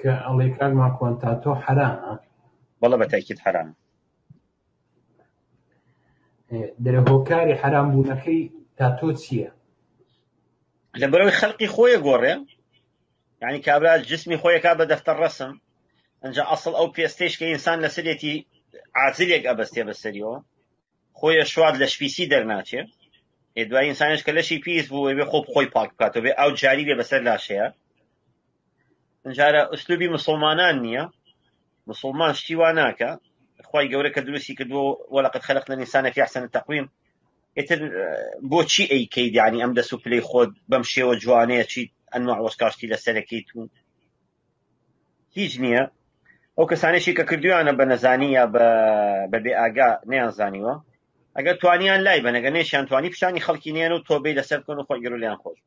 کە ئەڵێ کاکمان کۆنتاتۆ حرامە بەڵە بە تاکیت حرام دەرەهۆکاری حرامبوونەکەی تاتۆ چییە لە بەرەوەی خەڵقی خۆیە گۆڕێ یعنی کابرا جسمی خۆیەکە بە دەفتەر ڕسم ئەجا ئەسڵ ئەو پێستێش کە ئینسان لەسەرێتی عزلێک ئەبەستێ بەسەریەوە خۆیە شواد لە شپیسی دەرناچێت دوای ئینسانش کە لەشی پیس بوو بێ خۆ خۆی پاک بکاتەوە بێ ئەو جاری بێ بەسەر لاشەیە جارە ئەسلوبی مسلمانان نییە مسلمان شتی وا ناکە خی گەورە کە دروستی کردو وەلقت خەلق لە نیسانەکی حسن تەقویم ئتر بۆچی ئەیکەی دیانی ئەم دەسو پلەی خۆت بەم شێوە جوانەیە چیت ئەنوع وەسکاشتی لە سەرەکەیت و هیچ نییە ئەو کەسانێکی کە کردویانە بە نەزانیە بە بێ ئاگا نیانزانیوە ئەگەر توانیان لای بەنەگەنێشیان توانی پیشانی خەڵکی نێن و تۆبەی لەسەر کن و خۆی گەرو لیان خۆش